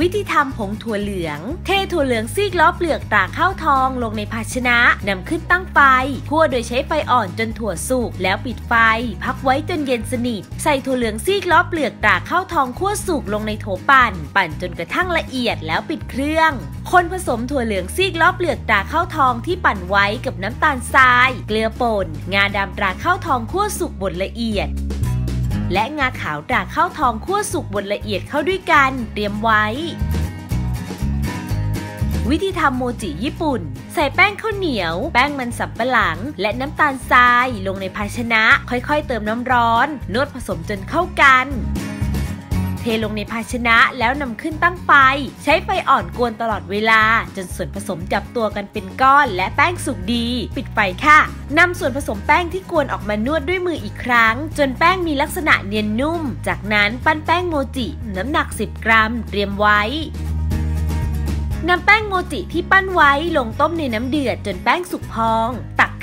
วิธีทำผงถั่วเหลือง เทถั่วเหลืองซีกล้อเปลือกตราข้าวทองลงในภาชนะนำขึ้นตั้งไฟคั่วโดยใช้ไฟอ่อนจนถั่วสุกแล้วปิดไฟ พักไว้จนเย็นสนิท ใส่ถั่วเหลืองซีกล้อเปลือกตราข้าวทองคั่วสุกลงในโถปั่น ปั่นจนกระทั่งละเอียดแล้วปิดเครื่องคนผสมถั่วเหลืองซีกล้อเปลือกตราข้าวทองที่ปั่นไว้กับน้ำตาลทราย เกลือป่น งาดำตราข้าวทองคั่วสุกบดละเอียด และงาขาวตราข้าวทองคั่วสุกบดละเอียดเข้าด้วยกันเตรียมไว้ วิธีทำโมจิญี่ปุ่น ใส่แป้งข้าวเหนียว แป้งมันสับปะหลัง และน้ำตาลทรายลงในภาชนะ ค่อยๆ เติมน้ำร้อน นวดผสมจนเข้ากัน เทลงในภาชนะแล้วนำขึ้นตั้งไฟ ใช้ไฟอ่อนกวนตลอดเวลา จนส่วนผสมจับตัวกันเป็นก้อนและแป้งสุกดี ปิดไฟค่ะนำส่วนผสมแป้งที่กวนออกมานวดด้วยมืออีกครั้ง จนแป้งมีลักษณะเนียนนุ่ม จากนั้นปั้นแป้งโมจิน้ำหนัก 10 กรัม เตรียมไว้นำแป้งโมจิที่ปั้นไว้ลงต้มในน้ำเดือดจนแป้งสุกพอง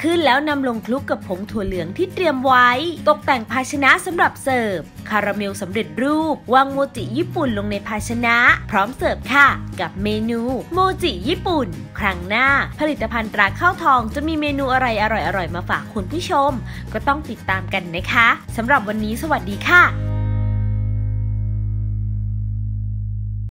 ขึ้นแล้วนำลงคลุกกับผงถั่วเหลืองที่เตรียมไว้ ตกแต่งภาชนะสำหรับเสิร์ฟ คาราเมลสำเร็จรูป วางโมจิญี่ปุ่นลงในภาชนะ พร้อมเสิร์ฟค่ะ กับเมนูโมจิญี่ปุ่น ครั้งหน้า ผลิตภัณฑ์ตราข้าวทองจะมีเมนูอะไรอร่อยๆมาฝากคุณผู้ชม ก็ต้องติดตามกันนะคะสำหรับวันนี้สวัสดีค่ะ